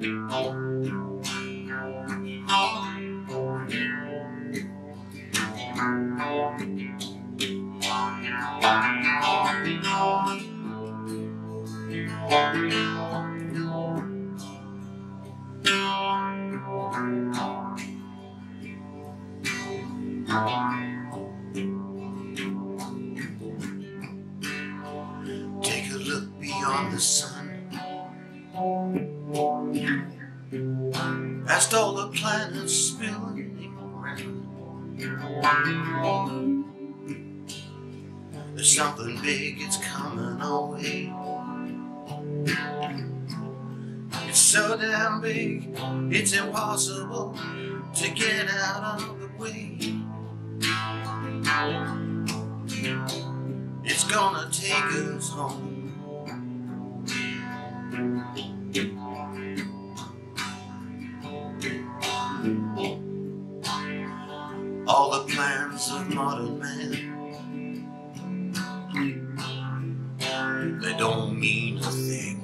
Take a look beyond the sun. Past all the planets spilling around. There's something big, it's coming our way. It's so damn big, it's impossible to get out of the way. It's gonna take us home. All the plans of modern man, they don't mean a thing.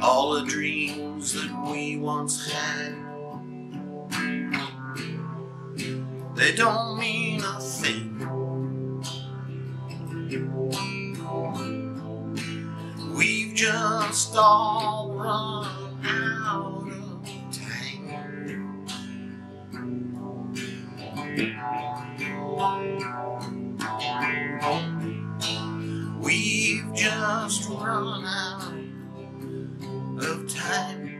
All the dreams that we once had, they don't mean a thing. We've just all run We've just run out of time.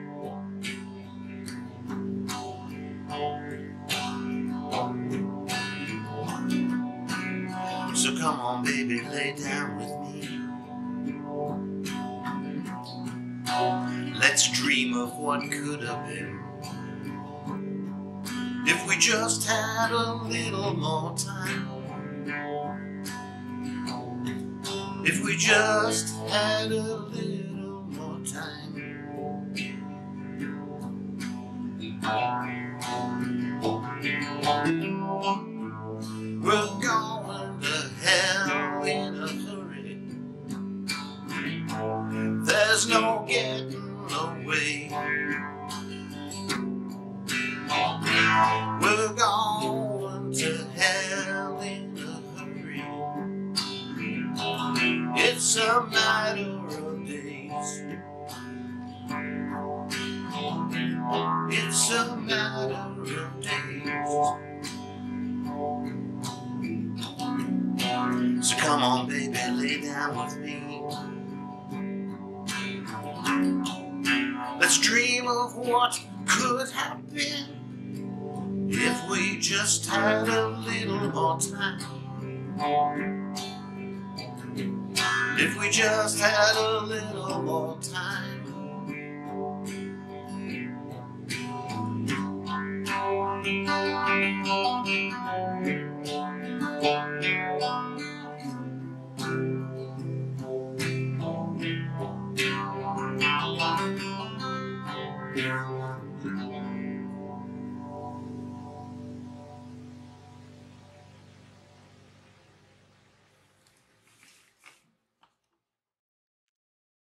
So come on, baby, lay down with me. Let's dream of what could have been. If we just had a little more time. If we just had a little more time. It's a matter of days. It's a matter of days. So come on, baby, lay down with me. Let's dream of what could have been if we just had a little more time. If we just had a little more time. Yeah.